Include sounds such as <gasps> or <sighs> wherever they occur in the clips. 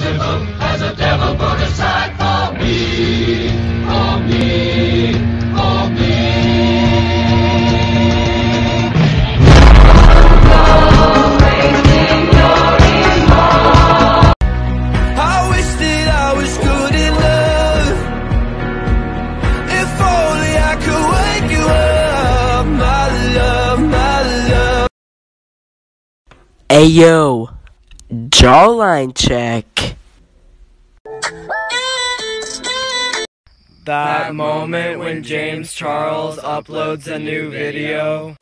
Beelzebub has a devil put aside for me, for me, for me. I wish that I was good in love. If only I could wake you up, my love, my love. Ayo, jawline check. That moment when James Charles uploads a new video.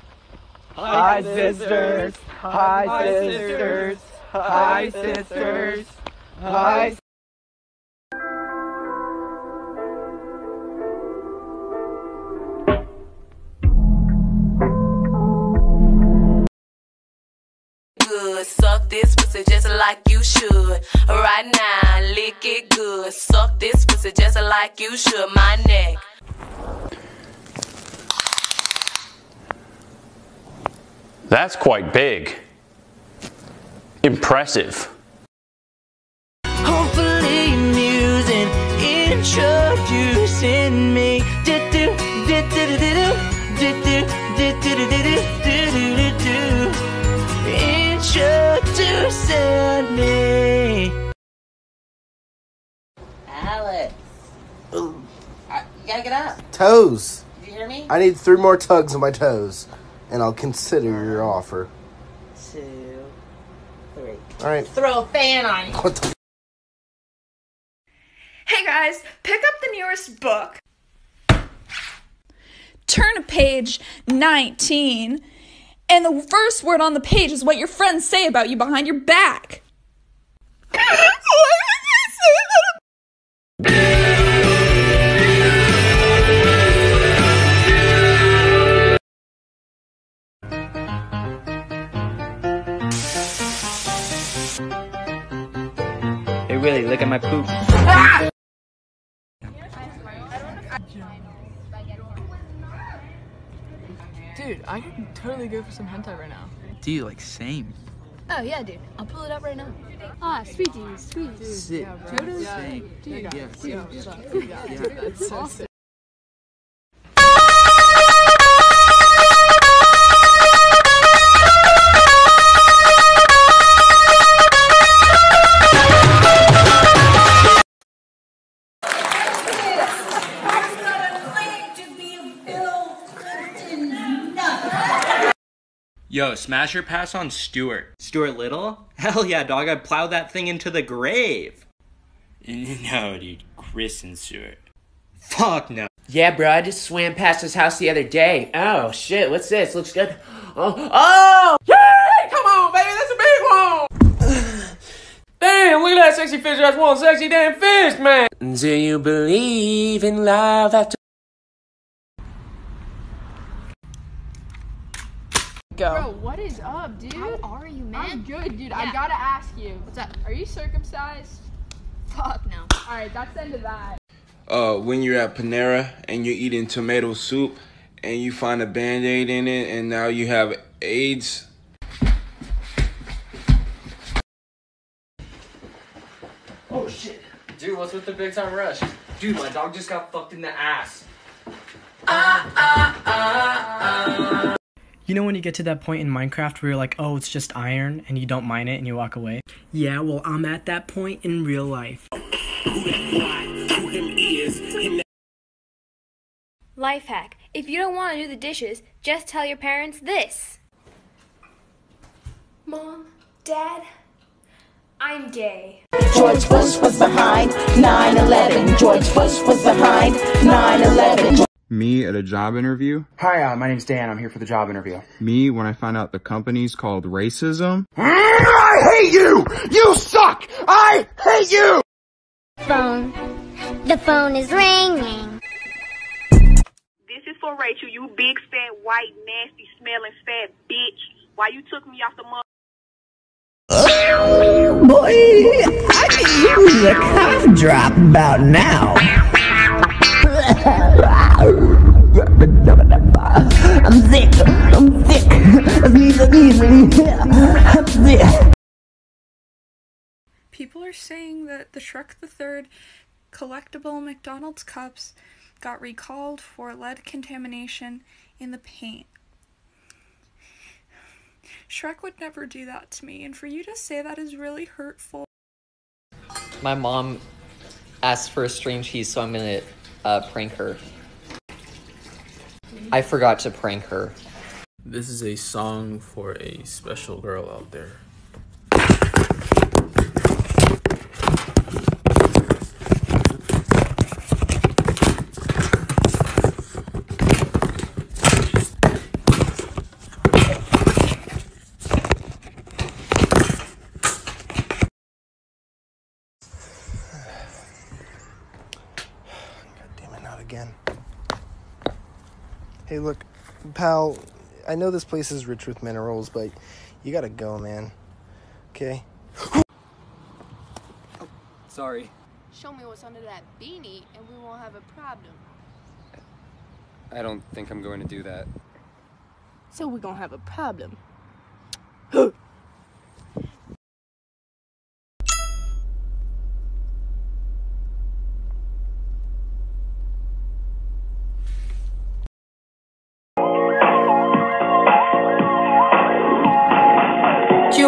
Hi sisters, hi sisters, hi sisters, hi good. Suck this pussy just like you should. Right now, lick it good. Suck this pussy just like you should. My neck. That's quite big. Impressive. Gotta get up. Toes. Did you hear me? I need three more tugs on my toes, and I'll consider your offer. Two, three. All right. Throw a fan on you. What the? Hey guys, pick up the newest book. Turn to page 19, and the first word on the page is what your friends say about you behind your back. <laughs> Hey Willie, look at my poop. Dude, I could totally go for some hentai right now. Dude, like same. Oh yeah, dude. I'll pull it up right now. Ah, sweeties, sweeties. Sick. Jonas? Same. Dude, Yeah, dude, yeah, dude, yeah. dude, dude, that's so sick. Yo, smasher pass on Stuart. Stuart Little? Hell yeah, dog. I plowed that thing into the grave. <laughs> No, dude. Kristen Stewart. Fuck no. Yeah, bro, I just swam past his house the other day. Oh, shit, what's this? Looks good. Oh, oh! Yay! Come on, baby, that's a big one! <sighs> Damn, look at that sexy fish. That's one sexy damn fish, man. Do you believe in love after? Bro, what is up, dude? How are you, man? I'm good, dude. I gotta ask you. What's up? Are you circumcised? Fuck no. Alright, that's the end of that. uh, when you're at Panera and you're eating tomato soup and you find a band aid in it and now you have AIDS. Oh shit. Dude, what's with the big time rush? Dude, my dog just got fucked in the ass. Uh, uh, uh, You know when you get to that point in Minecraft where you're like, oh, it's just iron, and you don't mine it and you walk away? Yeah, well, I'm at that point in real life. Life hack. If you don't want to do the dishes, just tell your parents this. Mom, Dad, I'm gay. George Bush was behind 9-11. George Bush was behind 9-11. Me at a job interview. Hi, uh, my name's Dan. I'm here for the job interview. Me when I find out the company's called racism. I hate you! You suck! I hate you! Phone. The phone is ringing. This is for Rachel, you big fat white nasty smelling fat bitch. Why you took me off the mother? Boy, I can use a cough drop about now. <laughs> I'm sick. I'm sick. I'm sick. People are saying that the Shrek the Third collectible McDonald's cups got recalled for lead contamination in the paint. Shrek would never do that to me, and for you to say that is really hurtful. My mom asked for a string cheese, so I'm gonna uh, prank her. I forgot to prank her. This is a song for a special girl out there. <sighs> Damn it, not again. Hey, look, pal, I know this place is rich with minerals, but you gotta go, man. Okay? <gasps> Sorry. Show me what's under that beanie and we won't have a problem. I don't think I'm going to do that. So we're gonna have a problem. <gasps>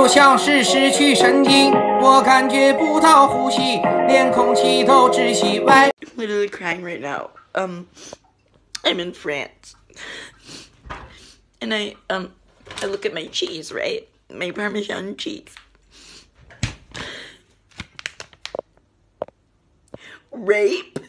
像是失去神经，我感觉不到呼吸，连空气都窒息外。 literally crying right now. Um, I'm in France, and I um, I look at my cheese, right? My Parmesan cheese. Rape.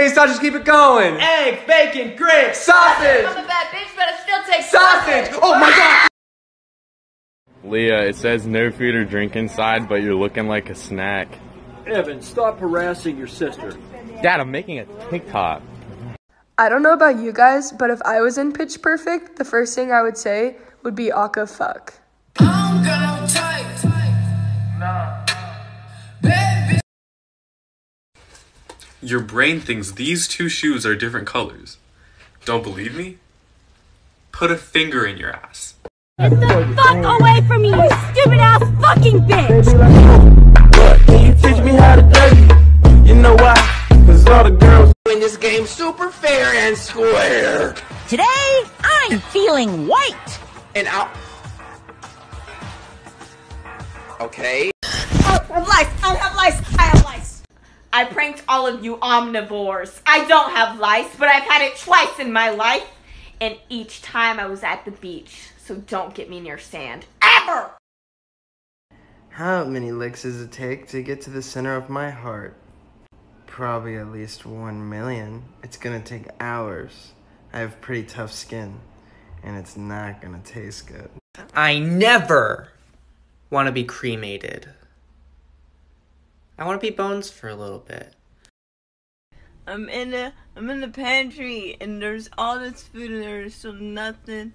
Everybody say sausage, keep it going. Egg, bacon, grits, sausage. I'm a bad bitch, but I still take Sausage! Oh my god! <laughs> Leah, it says no food or drink inside, but you're looking like a snack. Evan, stop harassing your sister. Dad, I'm making a TikTok. I don't know about you guys, but if I was in Pitch Perfect, the first thing I would say would be Aca fuck. Your brain thinks these two shoes are different colors. Don't believe me? Put a finger in your ass. Get the fuck away from me, you stupid ass fucking bitch! Can you teach me how to dirty? You know why? Cause all the girls In this game, super fair and square. Today, I'm feeling white. And out. Okay. Oh, I have lice. I have lice. I have lice. I pranked all of you omnivores. I don't have lice, but I've had it twice in my life. And each time I was at the beach. So don't get me near sand. Ever! How many licks does it take to get to the center of my heart? Probably at least one million. It's gonna take hours. I have pretty tough skin, and it's not gonna taste good. I never want to be cremated. I want to be bones for a little bit. I'm in the I'm in the pantry and there's all this food and there's still nothing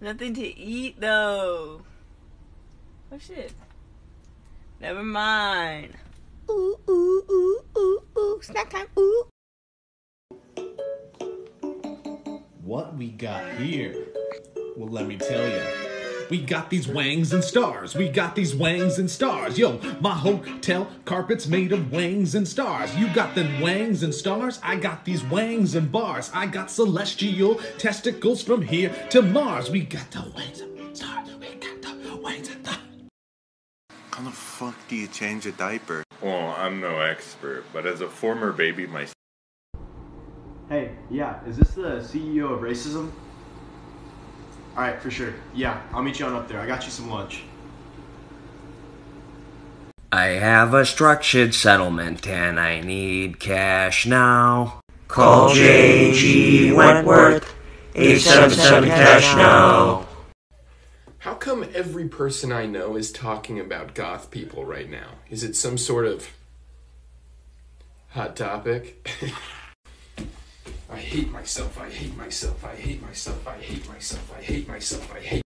nothing to eat though. Oh shit. Never mind. Ooh, ooh, ooh, ooh, ooh. Snack time. Ooh. What we got here? Well, let me tell you. We got these wangs and stars. We got these wangs and stars. Yo, my hotel carpet's made of wangs and stars. You got them wangs and stars. I got these wangs and bars. I got celestial testicles from here to Mars. We got the wangs and stars. We got the wangs and stars. How the fuck do you change a diaper? Well, I'm no expert, but as a former baby myself. Hey, yeah, is this the CEO of racism? Alright, for sure. Yeah, I'll meet you on up there. I got you some lunch. I have a structured settlement and I need cash now. Call J.G. Wentworth, 877 cash now. How come every person I know is talking about goth people right now? Is it some sort of hot topic? <laughs> I hate myself, I hate myself, I hate myself, I hate myself, I hate myself, I hate